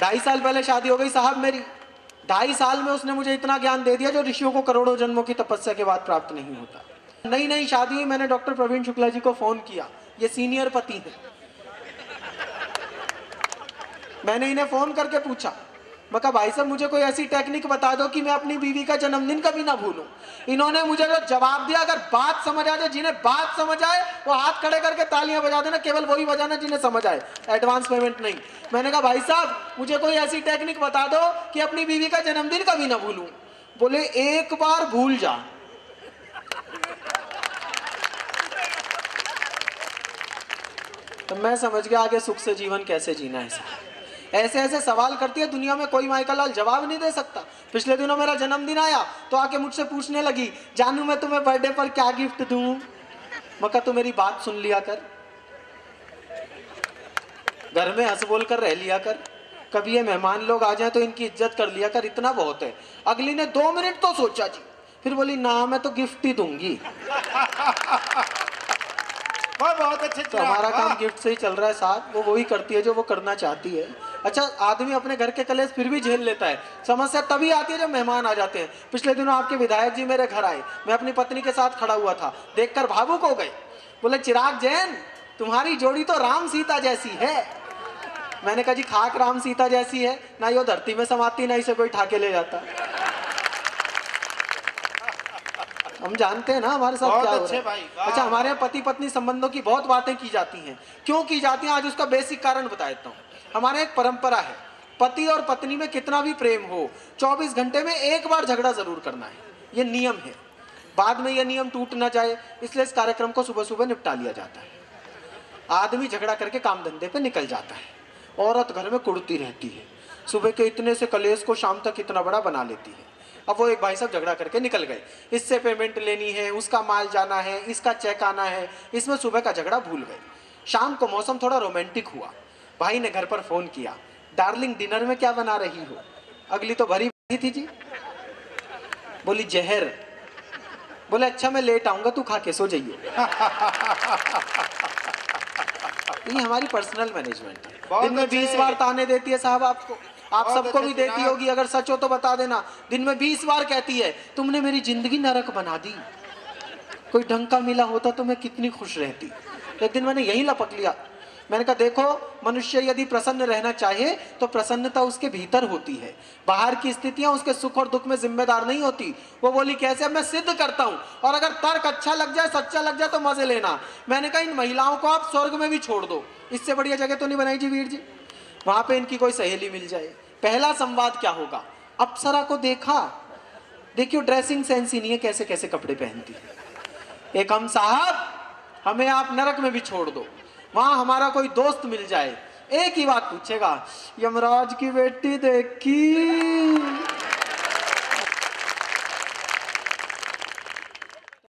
ढाई साल पहले शादी हो गई साहब मेरी। ढाई साल में उसने मुझे इतना ज्ञान दे दिया जो ऋषियों को करोड़ों जन्मों की तपस्या के बाद प्राप्त नहीं होता। नई नई शादी हुई मैंने डॉक्टर प्रवीण शुक्ला जी को फ़ोन किया। ये सीनियर पति है। मैंने इन्हें फ़ोन करके पूछा कहा भाई साहब, मुझे कोई ऐसी टेक्निक बता दो कि मैं अपनी बीवी का जन्मदिन कभी ना भूलूं। इन्होंने मुझे जो जवाब दिया, अगर बात समझ आ जाए, जिन्हें बात समझ आए, वो हाथ खड़े करके तालियाँ बजा देना, केवल वही बजाना जिन्हें समझ आए। एडवांस पेमेंट नहीं। मैंने कहा, भाई साहब, मुझे कोई ऐसी टेक्निक बता दो कि अपनी बीवी का जन्मदिन कभी ना भूलूं। बोले, एक बार भूल जा। तो मैं समझ गया आगे सुख से जीवन कैसे जीना है। साहब ऐसे ऐसे सवाल करती है दुनिया में कोई माइका लाल जवाब नहीं दे सकता। पिछले दिनों मेरा जन्मदिन आया तो आके मुझसे पूछने लगी जानू मैं तुम्हें बर्थडे पर क्या गिफ्ट दूँ? मका तू मेरी बात सुन लिया कर। घर में हंस बोल कर रह लिया कर। कभी ये मेहमान लोग आ जाए तो इनकी इज़्ज़त कर लिया कर इतना बहुत है। अगली ने दो मिनट तो सोचा जी। फिर बोली ना मैं तो गिफ्ट ही दूँगी। बहुत बहुत अच्छे तो हमारा काम गिफ्ट से ही चल रहा है साथ वो वही करती है जो वो करना चाहती है। अच्छा आदमी अपने घर के कलेश फिर भी झेल लेता है। समस्या तभी आती है जब मेहमान आ जाते हैं। पिछले दिनों आपके विधायक जी मेरे घर आए। मैं अपनी पत्नी के साथ खड़ा हुआ था। देखकर भावुक हो गए। बोले, चिराग जैन, तुम्हारी जोड़ी तो राम सीता जैसी है। मैंने कहा, जी, खाक राम सीता जैसी है। ना यो धरती में समाती ना इसे कोई ठाके ले जाता। हम जानते हैं ना हमारे साथ क्या हो अच्छे रहा है। अच्छा हमारे यहाँ पति पत्नी संबंधों की बहुत बातें की जाती हैं। क्यों की जाती हैं? आज उसका बेसिक कारण बता देता हूँ। हमारे एक परंपरा है पति और पत्नी में कितना भी प्रेम हो 24 घंटे में एक बार झगड़ा ज़रूर करना है। ये नियम है। बाद में यह नियम टूट ना जाए इसलिए इस कार्यक्रम को सुबह सुबह निपटा लिया जाता है। आदमी झगड़ा करके काम धंधे पे निकल जाता है। औरत घर में कुड़ती रहती है। सुबह के इतने से कलेश को शाम तक इतना बड़ा बना लेती है। अब वो एक भाई साहब झगड़ा करके निकल गए। इससे पेमेंट लेनी है उसका माल जाना है इसका चेक आना है इसमें सुबह का झगड़ा भूल गए। शाम को मौसम थोड़ा रोमांटिक हुआ। भाई ने घर पर फ़ोन किया। डार्लिंग डिनर में क्या बना रही हो? अगली तो भरी भरी थी जी। बोली जहर। बोले अच्छा मैं लेट आऊँगा तू खा के सो जाइए। ये हमारी पर्सनल मैनेजमेंट है। दिन में बीस बार ताने देती है साहब आपको। आप सबको भी देती होगी अगर सच हो तो बता देना। दिन में बीस बार कहती है तुमने मेरी ज़िंदगी नरक बना दी। कोई ढंग का मिला होता तो मैं कितनी खुश रहती। एक दिन मैंने यही लपक लिया। मैंने कहा देखो मनुष्य यदि प्रसन्न रहना चाहे तो प्रसन्नता उसके भीतर होती है। बाहर की स्थितियाँ उसके सुख और दुख में जिम्मेदार नहीं होती। वो बोली कैसे? अब मैं सिद्ध करता हूँ। और अगर तर्क अच्छा लग जाए सच्चा लग जाए तो मज़े लेना। मैंने कहा इन महिलाओं को आप स्वर्ग में भी छोड़ दो। इससे बढ़िया जगह तो नहीं बनाई जी वीर जी? वहाँ पे इनकी कोई सहेली मिल जाए। पहला संवाद क्या होगा? अप्सरा को देखा? देखियो ड्रेसिंग सेंस ही नहीं है कैसे कैसे कपड़े पहनती है। एक हम, साहब, हमें आप नरक में भी छोड़ दो। वहाँ हमारा कोई दोस्त मिल जाए। एक ही बात पूछेगा, यमराज की बेटी देखी।